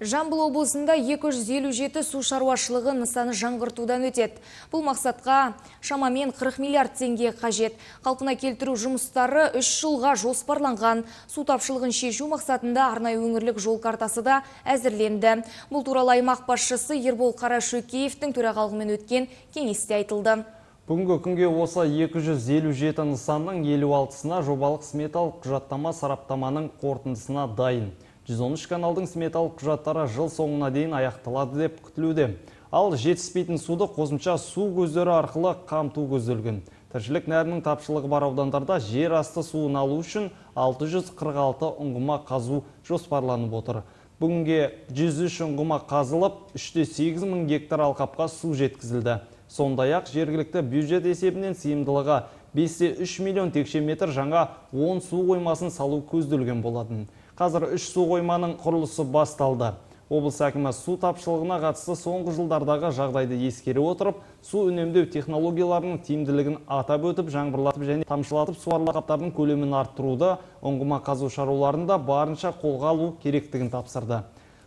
Жамбыл облысында 257 су шаруашылығы нысаны жаңғыртудан өтеді. Бұл мақсатқа шамамен 40 миллиард теңге қажет. Қалпына келтіру жұмыстары 3 жылға жоспарланған. Су тапшылығын шешу мақсатында арнайы өңірлік жол картасы да әзірленді. Бұл туралы аймақ басшысы Ербол Қарашөкеевтің төрағалығымен өткен кеңесте айтылды. Бүгінгі күнге осы 257 нысанның 56-сына жобалық сметалық құжаттама сараптаманың қорытындысына дайын. 113 каналдың сметалық құжаттары жыл соңына дейін аяқталады деп күтілуде. Ал жетіспейтін суды қосымша су көздері арқылы қамту көзделген. Тіршілік нәрінің тапшылығы бар аудандарда жер асты суын алу үшін 646 ұңғыма қазу жоспарланып отыр. Бүгінге 103 ұңғыма қазылып, 3-8 мың гектар алқапқа су жеткізілді. Сондай-ақ жергілікті бюджет есебінен сыйымдылығы 5-3 миллион текше метр жаңа 10 су қоймасын салу көзделген болатын қазір үш су қойманың құрылысы басталды. Облыс әкімі су тапшылығына қатысты соңғы жылдардағы жағдайды ескере отырып су үнемдеу технологияларының тиімділігін атап өтіп жаңбырлатып және тамшылатып суару алқаптардың көлемін арттыруды ұңғыма қазу шараларында барынша қолға алу керектігін тапсырды.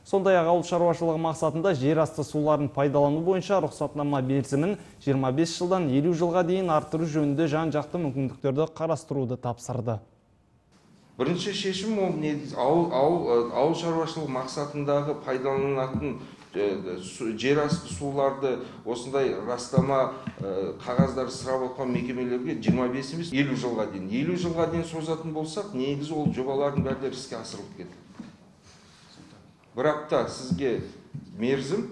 Сондай ақ ауыл шаруашылығы мақсатында жер асты суларын пайдалану бойынша рұқсатнама мерзімін 25 жылдан 50 жылға дейін арттыру жөнінде жан жақты мүмкіндіктерді қарастыруды тапсырды. Бірінші шешім ол ауыл, ауыл, ауыл шаруашылығы мақсатындағы пайдаланылатын жер асты суларды осындай растама қағаздар сұрап отқан мекемелерге 25 емес 50 жылға дейін 50 жылға дейін созатын болсақ негізі ол жобалардың бәрі іске асырылып кетеді бір апта сізге мерзім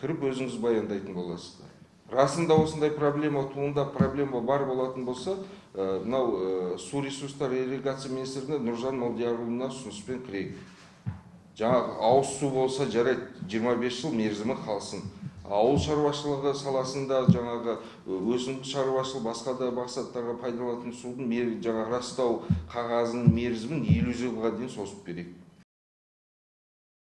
кіріп өзіңіз баяндайтын боласыздар. Расында осындай проблема туындап проблема бар болатын болса мынау су ресурстары ирригация министрлігіне нұржан молдиярұлына ұсыныспен кірейік. Жаңағы ауыз су болса жарайды 25 жыл мерзімі қалсын. Ауыл шаруашылығы саласында жаңағы өсімдік шаруашылығы басқа да мақсаттарға пайдаланатын судың жаңағы растау қағазының мерзімін елу жылға дейін созып берейік.